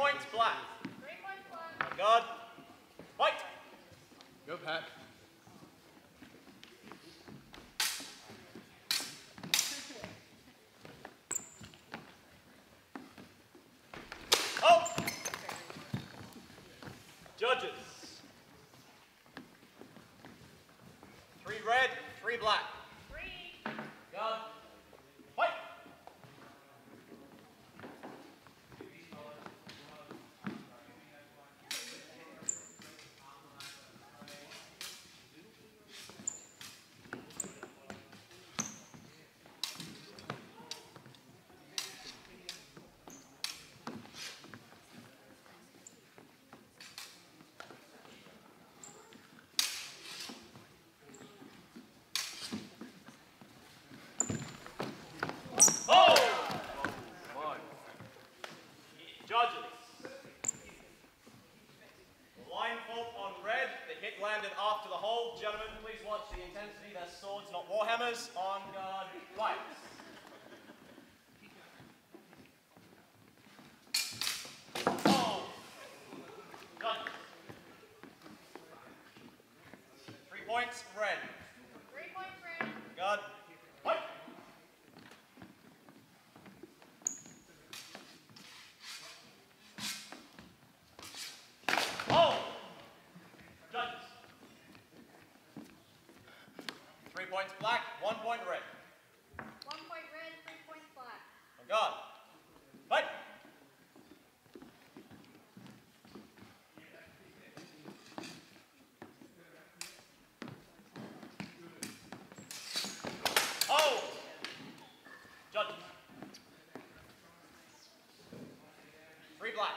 points, black. Three points, black. On guard. Fight. Go, Pat. oh! Judges. Three red, three black. Judges. Line fault on red. The hit landed after the hold. Gentlemen, please watch the intensity. They're swords, not warhammers. On guard, right. Oh! Three points, red. Three points red. Guard, fight! Oh! Judges. Three points black, one point red. One point red, three points black. On guard. Fight! Oh! Judges. Three black.